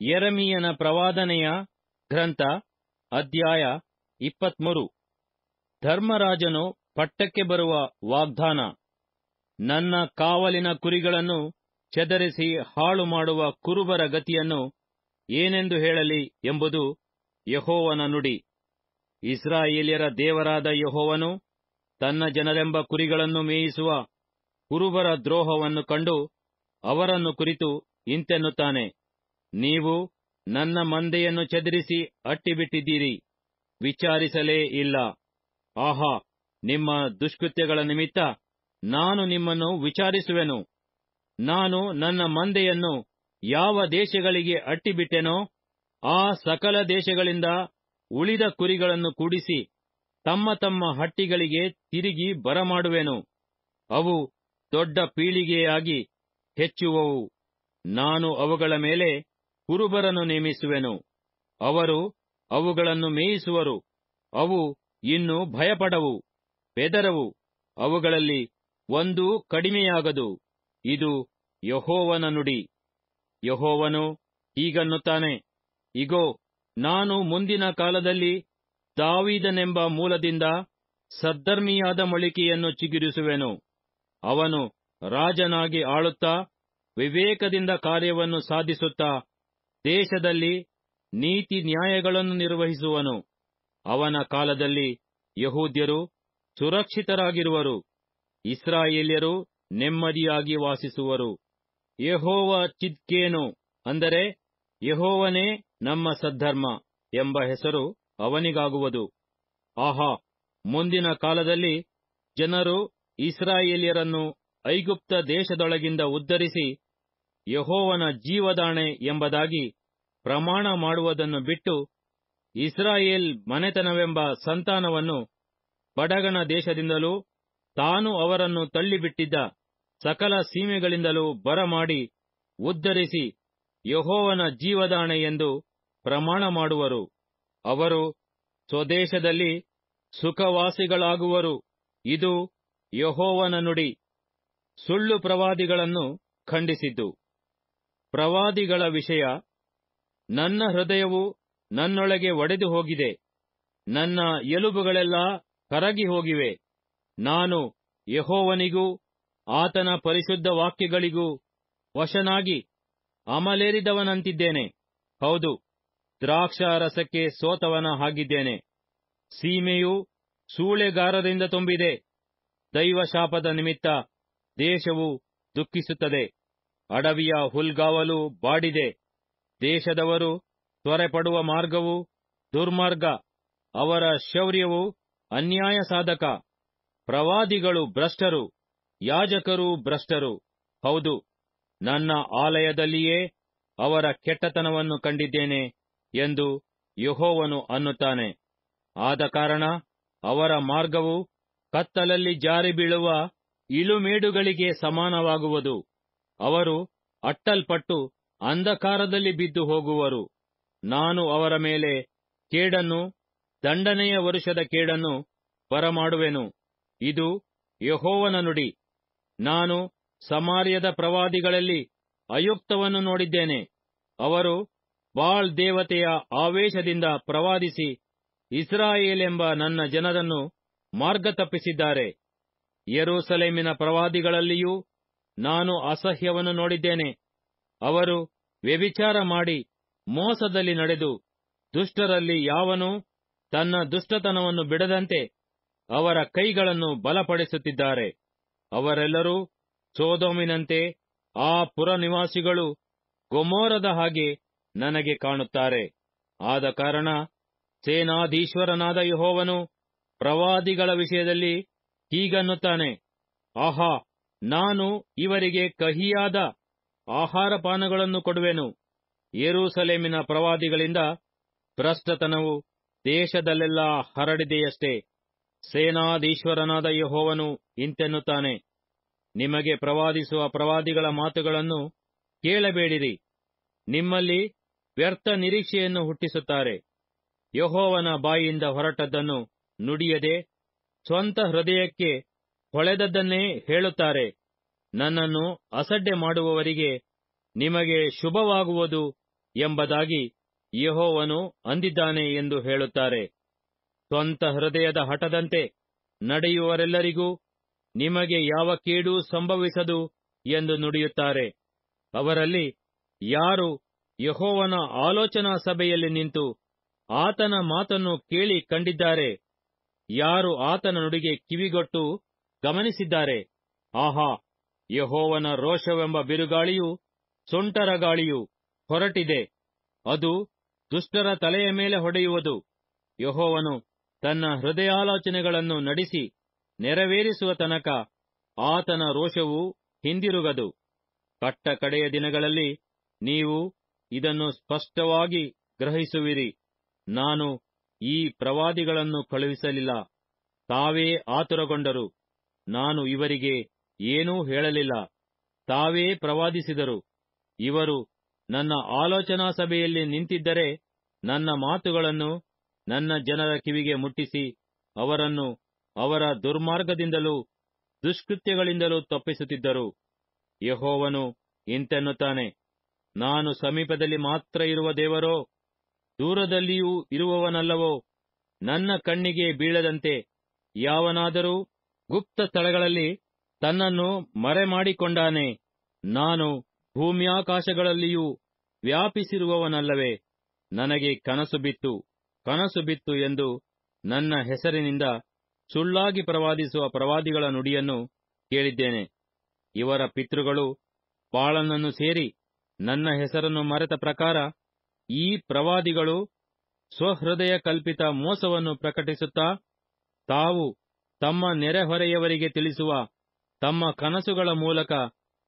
ಯೆರೆಮೀಯನ ಪ್ರವಾದನೆಯ ಗ್ರಂಥ, ಅಧ್ಯಾಯ ಇಪ್ಪತ್ಮೂರು. ಧರ್ಮರಾಜನು ಪಟ್ಟಕ್ಕೆ ಬರುವ ವಾಗ್ದಾನ, ನನ್ನ ಕಾವಲಿನ ಕುರಿಗಳನ್ನು ಚದರಿಸಿ ಹಾಳು ಮಾಡುವ ಕುರುಬರ ಗತಿಯನ್ನು ಏನೆಂದು ಹೇಳಲಿ ಎಂಬುದು ಯಹೋವನ ನುಡಿ. ಇಸ್ರಾಯೇಲಿಯರ ದೇವರಾದ ಯಹೋವನು ತನ್ನ ಜನರೆಂಬ ಕುರಿಗಳನ್ನು ಮೇಯಿಸುವ ಕುರುಬರ ದ್ರೋಹವನ್ನು ಕಂಡು ಅವರನ್ನು ಕುರಿತು ಇಂತೆನ್ನುತ್ತಾನೆ. ನೀವು ನನ್ನ ಮಂದೆಯನ್ನು ಚದರಿಸಿ ಅಟ್ಟಿಬಿಟ್ಟಿದ್ದೀರಿ. ವಿಚಾರಿಸಲೇ ಇಲ್ಲ. ಆಹಾ, ನಿಮ್ಮ ದುಷ್ಕೃತ್ಯಗಳ ನಿಮಿತ್ತ ನಾನು ನಿಮ್ಮನ್ನು ವಿಚಾರಿಸುವೆನು. ನಾನು ನನ್ನ ಮಂದೆಯನ್ನು ಯಾವ ದೇಶಗಳಿಗೆ ಅಟ್ಟಿಬಿಟ್ಟೆನೋ ಆ ಸಕಲ ದೇಶಗಳಿಂದ ಉಳಿದ ಕುರಿಗಳನ್ನು ಕೂಡಿಸಿ ತಮ್ಮ ತಮ್ಮ ಹಟ್ಟಿಗಳಿಗೆ ತಿರುಗಿ ಬರಮಾಡುವೆನು. ಅವು ದೊಡ್ಡ ಪೀಳಿಗೆಯಾಗಿ ಹೆಚ್ಚುವವು. ನಾನು ಅವುಗಳ ಮೇಲೆ ಕುರುಬರನ್ನು ನೇಮಿಸುವೆನು. ಅವರು ಅವುಗಳನ್ನು ಮೇಯಿಸುವರು. ಅವು ಇನ್ನು ಭಯಪಡವು. ಬೆದರವು ಅವುಗಳಲ್ಲಿ ಒಂದೂ ಕಡಿಮೆಯಾಗದು. ಇದು ಯಹೋವನ ನುಡಿ. ಯಹೋವನು ಹೀಗನ್ನುತ್ತಾನೆ, ಇಗೋ, ನಾನು ಮುಂದಿನ ಕಾಲದಲ್ಲಿ ದಾವಿದನೆಂಬ ಮೂಲದಿಂದ ಸದ್ಧರ್ಮಿಯಾದ ಮೊಳಿಕೆಯನ್ನು ಚಿಗುರಿಸುವೆನು. ಅವನು ರಾಜನಾಗಿ ಆಳುತ್ತಾ, ವಿವೇಕದಿಂದ ಕಾರ್ಯವನ್ನು ಸಾಧಿಸುತ್ತಾ ದೇಶದಲ್ಲಿ ನೀತಿ ನ್ಯಾಯಗಳನ್ನು ನಿರ್ವಹಿಸುವನು. ಅವನ ಕಾಲದಲ್ಲಿ ಯಹೂದ್ಯರು ಸುರಕ್ಷಿತರಾಗಿರುವರು. ಇಸ್ರಾಯೇಲ್ಯರು ನೆಮ್ಮದಿಯಾಗಿ ವಾಸಿಸುವರು. ಯಹೋವ ಚಿತ್ಕೇನು ಅಂದರೆ ಯಹೋವನೇ ನಮ್ಮ ಸದ್ಧರ್ಮ ಎಂಬ ಹೆಸರು ಅವನಿಗಾಗುವುದು. ಆಹಾ, ಮುಂದಿನ ಕಾಲದಲ್ಲಿ ಜನರು ಇಸ್ರಾಯೇಲಿಯರನ್ನು ಐಗುಪ್ತ ದೇಶದೊಳಗಿಂದ ಉದ್ಧರಿಸಿ ಯಹೋವನ ಜೀವದಾಣೆ ಎಂಬುದಾಗಿ ಪ್ರಮಾಣ ಮಾಡುವುದನ್ನು ಬಿಟ್ಟು ಇಸ್ರಾಯೇಲ್ ಮನೆತನವೆಂಬ ಸಂತಾನವನ್ನು ಬಡಗನ ದೇಶದಿಂದಲೂ ತಾನು ಅವರನ್ನು ತಳ್ಳಿಬಿಟ್ಟಿದ್ದ ಸಕಲ ಸೀಮೆಗಳಿಂದಲೂ ಬರಮಾಡಿ ಉದ್ಧರಿಸಿ ಯಹೋವನ ಜೀವದಾಣೆ ಎಂದು ಪ್ರಮಾಣ ಮಾಡುವರು. ಅವರು ಸ್ವದೇಶದಲ್ಲಿ ಸುಖವಾಸಿಗಳಾಗುವರು. ಇದು ಯಹೋವನ ನುಡಿ. ಸುಳ್ಳು ಪ್ರವಾದಿಗಳನ್ನು ಖಂಡಿಸಿದ್ದು. ಪ್ರವಾದಿಗಳ ವಿಷಯ. ನನ್ನ ಹೃದಯವು ನನ್ನೊಳಗೆ ಒಡೆದು ಹೋಗಿದೆ. ನನ್ನ ಎಲುಬುಗಳೆಲ್ಲ ಕರಗಿ ಹೋಗಿವೆ. ನಾನು ಯಹೋವನಿಗೂ, ಆತನ ಪರಿಶುದ್ಧ ವಾಕ್ಯಗಳಿಗೂ ವಶನಾಗಿ ಅಮಲೇರಿದವನಂತಿದ್ದೇನೆ. ಹೌದು, ದ್ರಾಕ್ಷಾರಸಕ್ಕೆ ಸೋತವನ ಹಾಗಿದ್ದೇನೆ. ಸೀಮೆಯು ಸೂಳೆಗಾರರಿಂದ ತುಂಬಿದೆ. ದೈವಶಾಪದ ನಿಮಿತ್ತ ದೇಶವು ದುಃಖಿಸುತ್ತದೆ. ಅಡವಿಯ ಹುಲ್ಗಾವಲು ಬಾಡಿದೆ. ದೇಶದವರು ತ್ವರೆಪಡುವ ಮಾರ್ಗವು ದುರ್ಮಾರ್ಗ. ಅವರ ಶೌರ್ಯವು ಅನ್ಯಾಯ ಸಾಧಕ. ಪ್ರವಾದಿಗಳು ಭ್ರಷ್ಟರು. ಯಾಜಕರು ಭ್ರಷ್ಟರು. ಹೌದು, ನನ್ನ ಆಲಯದಲ್ಲಿಯೇ ಅವರ ಕೆಟ್ಟತನವನ್ನು ಕಂಡಿದ್ದೇನೆ ಎಂದು ಯಹೋವನು ಅನ್ನುತ್ತಾನೆ. ಆದ ಕಾರಣ ಅವರ ಮಾರ್ಗವು ಕತ್ತಲಲ್ಲಿ ಜಾರಿ ಬೀಳುವ ಇಳುಮೇಡುಗಳಿಗೆ ಸಮಾನವಾಗುವುದು. ಅವರು ಅಟ್ಟಲ್ಪಟ್ಟು ಅಂಧಕಾರದಲ್ಲಿ ಬಿದ್ದು ಹೋಗುವರು. ನಾನು ಅವರ ಮೇಲೆ ಕೇಡನ್ನು, ದಂಡನೆಯ ವರುಷದ ಕೇಡನ್ನು ಬರಮಾಡುವೆನು. ಇದು ಯಹೋವನ ನುಡಿ. ನಾನು ಸಮಾರ್ಯದ ಪ್ರವಾದಿಗಳಲ್ಲಿ ಅಯುಕ್ತವನ್ನು ನೋಡಿದ್ದೇನೆ. ಅವರು ಬಾಳ್ ದೇವತೆಯ ಆವೇಶದಿಂದ ಪ್ರವಾದಿಸಿ ಇಸ್ರಾಯೇಲ್ ಎಂಬ ನನ್ನ ಜನರನ್ನು ಮಾರ್ಗ ತಪ್ಪಿಸಿದ್ದಾರೆ. ಯೆರೂಸಲೇಮಿನ ಪ್ರವಾದಿಗಳಲ್ಲಿಯೂ ನಾನು ಅಸಹ್ಯವನ್ನು ನೋಡಿದ್ದೇನೆ. ಅವರು ವ್ಯಭಿಚಾರ ಮಾಡಿ ಮೋಸದಲ್ಲಿ ನಡೆದು ದುಷ್ಟರಲ್ಲಿ ಯಾವನೂ ತನ್ನ ದುಷ್ಟತನವನ್ನು ಬಿಡದಂತೆ ಅವರ ಕೈಗಳನ್ನು ಬಲಪಡಿಸುತ್ತಿದ್ದಾರೆ. ಅವರೆಲ್ಲರೂ ಸೋದೋಮಿನಂತೆ ಆ ಪುರನಿವಾಸಿಗಳು ಗೊಮೋರದ ಹಾಗೆ ನನಗೆ ಕಾಣುತ್ತಾರೆ. ಆದ ಕಾರಣ ಸೇನಾಧೀಶ್ವರನಾದ ಯಹೋವನು ಪ್ರವಾದಿಗಳ ವಿಷಯದಲ್ಲಿ ಹೀಗನ್ನುತ್ತಾನೆ. ಆಹಾ ನಾನು ಇವರಿಗೆ ಕಹಿಯಾದ ಆಹಾರ ಪಾನಗಳನ್ನು ಕೊಡುವೆನು. ಯೆರೂಸಲೇಮಿನ ಪ್ರವಾದಿಗಳಿಂದ ಭ್ರಷ್ಟತನವು ದೇಶದಲ್ಲೆಲ್ಲ ಹರಡಿದೆಯಷ್ಟೇ. ಸೇನಾಧೀಶ್ವರನಾದ ಯಹೋವನು ಇಂತೆನ್ನುತ್ತಾನೆ. ನಿಮಗೆ ಪ್ರವಾದಿಸುವ ಪ್ರವಾದಿಗಳ ಮಾತುಗಳನ್ನು ಕೇಳಬೇಡಿರಿ. ನಿಮ್ಮಲ್ಲಿ ವ್ಯರ್ಥ ನಿರೀಕ್ಷೆಯನ್ನು ಹುಟ್ಟಿಸುತ್ತಾರೆ. ಯಹೋವನ ಬಾಯಿಯಿಂದ ಹೊರಟದ್ದನ್ನು ನುಡಿಯದೆ ಸ್ವಂತ ಹೃದಯಕ್ಕೆ ಹೊಳೆದದ್ದನ್ನೇ ಹೇಳುತ್ತಾರೆ. ನನ್ನನ್ನು ಅಸಡ್ಡೆ ಮಾಡುವವರಿಗೆ ನಿಮಗೆ ಶುಭವಾಗುವುದು ಎಂಬುದಾಗಿ ಯಹೋವನು ಅಂದಿದ್ದಾನೆ ಎಂದು ಹೇಳುತ್ತಾರೆ. ಸ್ವಂತ ಹೃದಯದ ಹಠದಂತೆ ನಡೆಯುವರೆಲ್ಲರಿಗೂ ನಿಮಗೆ ಯಾವ ಕೇಡು ಸಂಭವಿಸದು ಎಂದು ನುಡಿಯುತ್ತಾರೆ. ಅವರಲ್ಲಿ ಯಾರು ಯಹೋವನ ಆಲೋಚನಾ ಸಭೆಯಲ್ಲಿ ನಿಂತು ಆತನ ಮಾತನ್ನು ಕೇಳಿ ಕಂಡಿದ್ದಾರೆ, ಯಾರು ಆತನ ನುಡಿಗೆ ಕಿವಿಗೊಟ್ಟು ಗಮನಿಸಿದ್ದಾರೆ. ಆಹಾ, ಯಹೋವನ ರೋಷವೆಂಬ ಬಿರುಗಾಳಿಯು ಸೊಂಟರ ಗಾಳಿಯು ಹೊರಟಿದೆ. ಅದು ದುಷ್ಟರ ತಲೆಯ ಮೇಲೆ ಹೊಡೆಯುವುದು. ಯಹೋವನು ತನ್ನ ಹೃದಯಾಲೋಚನೆಗಳನ್ನು ನಡೆಸಿ ನೆರವೇರಿಸುವ ತನಕ ಆತನ ರೋಷವು ಹಿಂದಿರುಗದು. ಕಟ್ಟ ಕಡೆಯ ದಿನಗಳಲ್ಲಿ ನೀವು ಇದನ್ನು ಸ್ಪಷ್ಟವಾಗಿ ಗ್ರಹಿಸುವಿರಿ. ನಾನು ಈ ಪ್ರವಾದಿಗಳನ್ನು ಕಳುಹಿಸಲಿಲ್ಲ. ತಾವೇ ಆತುರಗೊಂಡರು. ನಾನು ಇವರಿಗೆ ಏನೂ ಹೇಳಲಿಲ್ಲ. ತಾವೇ ಪ್ರವಾದಿಸಿದರು. ಇವರು ನನ್ನ ಆಲೋಚನಾ ಸಭೆಯಲ್ಲಿ ನಿಂತಿದ್ದರೆ ನನ್ನ ಮಾತುಗಳನ್ನು ನನ್ನ ಜನರ ಕಿವಿಗೆ ಮುಟ್ಟಿಸಿ ಅವರನ್ನು ಅವರ ದುರ್ಮಾರ್ಗದಿಂದಲೂ ದುಷ್ಕೃತ್ಯಗಳಿಂದಲೂ ತಪ್ಪಿಸುತ್ತಿದ್ದರು. ಯಹೋವನು ಇಂತೆನ್ನುತ್ತಾನೆ, ನಾನು ಸಮೀಪದಲ್ಲಿ ಮಾತ್ರ ಇರುವ ದೇವರೋ, ದೂರದಲ್ಲಿಯೂ ಇರುವವನಲ್ಲವೋ, ನನ್ನ ಕಣ್ಣಿಗೆ ಬೀಳದಂತೆ ಯಾವನಾದರೂ ಗುಪ್ತ ಸ್ಥಳಗಳಲ್ಲಿ ತನ್ನನ್ನು ಮರೆಮಾಡಿಕೊಂಡಾನೆ. ನಾನು ಭೂಮ್ಯಾಕಾಶಗಳಲ್ಲಿಯೂ ವ್ಯಾಪಿಸಿರುವವನಲ್ಲವೇ. ನನಗೆ ಕನಸು ಬಿತ್ತು ಕನಸು ಬಿತ್ತು ಎಂದು ನನ್ನ ಹೆಸರಿನಿಂದ ಸುಳ್ಳಾಗಿ ಪ್ರವಾದಿಸುವ ಪ್ರವಾದಿಗಳ ನುಡಿಯನ್ನು ಕೇಳಿದ್ದೇನೆ. ಇವರ ಪಿತೃಗಳು ಬಾಳನನ್ನು ಸೇರಿ ನನ್ನ ಹೆಸರನ್ನು ಮರೆತ ಪ್ರಕಾರ ಈ ಪ್ರವಾದಿಗಳು ಸ್ವಹೃದಯ ಕಲ್ಪಿತ ಮೋಸವನ್ನು ಪ್ರಕಟಿಸುತ್ತಾ ತಾವು ತಮ್ಮ ನೆರೆಹೊರೆಯವರಿಗೆ ತಿಳಿಸುವ ತಮ್ಮ ಕನಸುಗಳ ಮೂಲಕ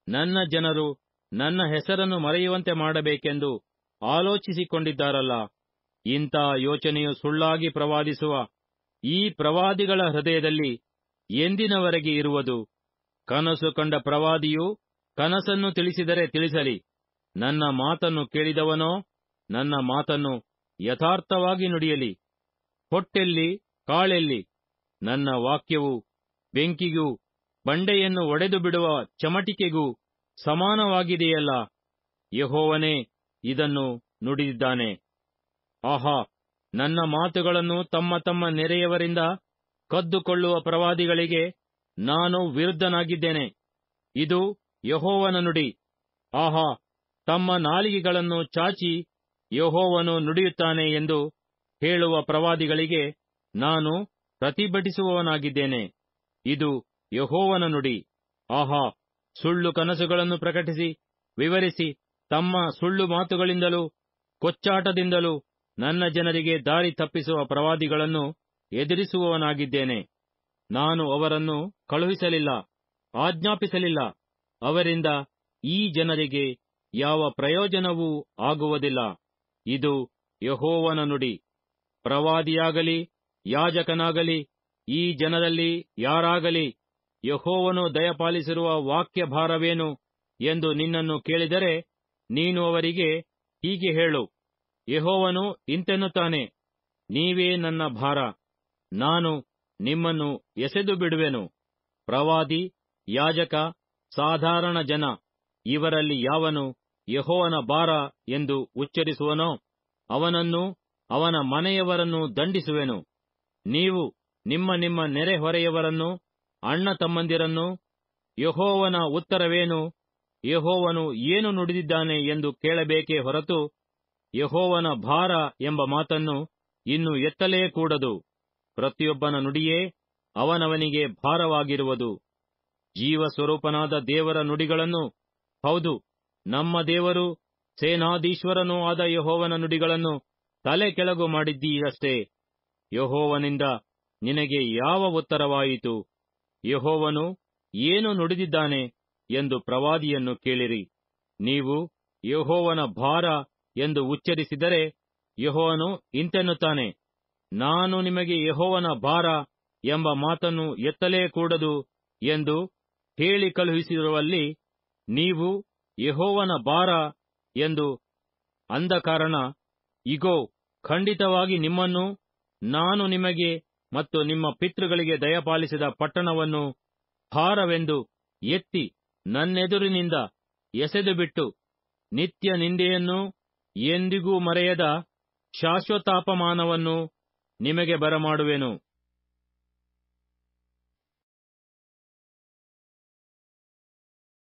ನನ್ನ ಜನರು ನನ್ನ ಹೆಸರನ್ನು ಮರೆಯುವಂತೆ ಮಾಡಬೇಕೆಂದು ಆಲೋಚಿಸಿಕೊಂಡಿದ್ದಾರಲ್ಲ. ಇಂಥ ಯೋಚನೆಯು ಸುಳ್ಳಾಗಿ ಪ್ರವಾದಿಸುವ ಈ ಪ್ರವಾದಿಗಳ ಹೃದಯದಲ್ಲಿ ಎಂದಿನವರೆಗೆ ಇರುವುದು? ಕನಸು ಕಂಡ ಪ್ರವಾದಿಯು ಕನಸನ್ನು ತಿಳಿಸಿದರೆ ತಿಳಿಸಲಿ. ನನ್ನ ಮಾತನ್ನು ಕೇಳಿದವನೋ ನನ್ನ ಮಾತನ್ನು ಯಥಾರ್ಥವಾಗಿ ನುಡಿಯಲಿ. ಹೊಟ್ಟೆಲ್ಲಿ ಕಾಳೆಲ್ಲಿ ನನ್ನ ವಾಕ್ಯವು ಬೆಂಕಿಗೂ ಬಂಡೆಯನ್ನು ಒಡೆದು ಬಿಡುವ ಚಮಟಿಕೆಗೂ ಸಮಾನವಾಗಿದೆಯಲ್ಲ? ಯಹೋವನೇ ಇದನ್ನು ನುಡಿದಿದ್ದಾನೆ. ಆಹಾ, ನನ್ನ ಮಾತುಗಳನ್ನು ತಮ್ಮ ತಮ್ಮ ನೆರೆಯವರಿಂದ ಕದ್ದುಕೊಳ್ಳುವ ಪ್ರವಾದಿಗಳಿಗೆ ನಾನು ವಿರುದ್ಧನಾಗಿದ್ದೇನೆ. ಇದು ಯಹೋವನ ನುಡಿ. ಆಹಾ, ತಮ್ಮ ನಾಲಿಗೆಗಳನ್ನು ಚಾಚಿ ಯಹೋವನು ನುಡಿಯುತ್ತಾನೆ ಎಂದು ಹೇಳುವ ಪ್ರವಾದಿಗಳಿಗೆ ನಾನು ಪ್ರತಿಭಟಿಸುವವನಾಗಿದ್ದೇನೆ. ಇದು ಯಹೋವನ ನುಡಿ. ಆಹಾ, ಸುಳ್ಳು ಕನಸುಗಳನ್ನು ಪ್ರಕಟಿಸಿ, ವಿವರಿಸಿ, ತಮ್ಮ ಸುಳ್ಳು ಮಾತುಗಳಿಂದಲೂ, ಕೊಚ್ಚಾಟದಿಂದಲೂ ನನ್ನ ಜನರಿಗೆ ದಾರಿ ತಪ್ಪಿಸುವ ಪ್ರವಾದಿಗಳನ್ನು ಎದುರಿಸುವವನಾಗಿದ್ದೇನೆ. ನಾನು ಅವರನ್ನು ಕಳುಹಿಸಲಿಲ್ಲ, ಆಜ್ಞಾಪಿಸಲಿಲ್ಲ. ಅವರಿಂದ ಈ ಜನರಿಗೆ ಯಾವ ಪ್ರಯೋಜನವೂ ಆಗುವುದಿಲ್ಲ. ಇದು ಯಹೋವನ ನುಡಿ. ಪ್ರವಾದಿಯಾಗಲಿ ಯಾಜಕನಾಗಲಿ, ಈ ಜನರಲ್ಲಿ ಯಾರಾಗಲಿ ಯಹೋವನು ದಯಪಾಲಿಸಿರುವ ವಾಕ್ಯ ಭಾರವೇನು ಎಂದು ನಿನ್ನನ್ನು ಕೇಳಿದರೆ ನೀನು ಅವರಿಗೆ ಹೀಗೆ ಹೇಳು, ಯಹೋವನು ಇಂತೆನ್ನುತ್ತಾನೆ, ನೀವೇ ನನ್ನ ಭಾರ, ನಾನು ನಿಮ್ಮನ್ನು ಎಸೆದು ಬಿಡುವೆನು. ಪ್ರವಾದಿ, ಯಾಜಕ, ಸಾಧಾರಣ ಜನ, ಇವರಲ್ಲಿ ಯಾವನು ಯಹೋವನ ಭಾರ ಎಂದು ಉಚ್ಚರಿಸುವನೋ ಅವನನ್ನು ಅವನ ಮನೆಯವರನ್ನು ದಂಡಿಸುವೆನು. ನೀವು ನಿಮ್ಮ ನಿಮ್ಮ ನೆರೆಹೊರೆಯವರನ್ನು ಅಣ್ಣ ತಮ್ಮಂದಿರನ್ನು, ಯಹೋವನ ಉತ್ತರವೇನು, ಯಹೋವನು ಏನು ನುಡಿದಿದ್ದಾನೆ ಎಂದು ಕೇಳಬೇಕೇ ಹೊರತು ಯಹೋವನ ಭಾರ ಎಂಬ ಮಾತನ್ನು ಇನ್ನು ಎತ್ತಲೇ ಕೂಡದು. ಪ್ರತಿಯೊಬ್ಬನ ನುಡಿಯೇ ಅವನವನಿಗೆ ಭಾರವಾಗಿರುವುದು. ಜೀವ ಸ್ವರೂಪನಾದ ದೇವರ ನುಡಿಗಳನ್ನು, ಹೌದು, ನಮ್ಮ ದೇವರು ಸೇನಾಧೀಶ್ವರನೂ ಆದ ಯಹೋವನ ನುಡಿಗಳನ್ನು ತಲೆ ಕೆಳಗು ಮಾಡಿದ್ದೀಯಷ್ಟೇ. ಯಹೋವನಿಂದ ನಿನಗೆ ಯಾವ ಉತ್ತರವಾಯಿತು? ಯಹೋವನು ಏನು ನುಡಿದಿದ್ದಾನೆ ಎಂದು ಪ್ರವಾದಿಯನ್ನು ಕೇಳಿರಿ. ನೀವು ಯಹೋವನ ಭಾರ ಎಂದು ಉಚ್ಚರಿಸಿದರೆ ಯಹೋವನು ಇಂತೆನ್ನುತ್ತಾನೆ, ನಾನು ನಿಮಗೆ ಯಹೋವನ ಭಾರ ಎಂಬ ಮಾತನ್ನು ಎತ್ತಲೇ ಕೂಡದು ಎಂದು ಹೇಳಿ ಕಳುಹಿಸಿರುವಲ್ಲಿ ನೀವು ಯಹೋವನ ಭಾರ ಎಂದು ಅಂದ ಕಾರಣ, ಇಗೋ, ಖಂಡಿತವಾಗಿ ನಿಮ್ಮನ್ನು ನಾನು ನಿಮಗೆ ಮತ್ತು ನಿಮ್ಮ ಪಿತೃಗಳಿಗೆ ದಯಪಾಲಿಸಿದ ಪಟ್ಟಣವನ್ನು ಭಾರವೆಂದು ಎತ್ತಿ ನನ್ನೆದುರಿನಿಂದ ಎಸೆದುಬಿಟ್ಟು ನಿತ್ಯ ನಿಂದೆಯನ್ನು ಎಂದಿಗೂ ಮರೆಯದ ಶಾಶ್ವತಾಪಮಾನವನ್ನು ನಿಮಗೆ ಬರಮಾಡುವೆನು.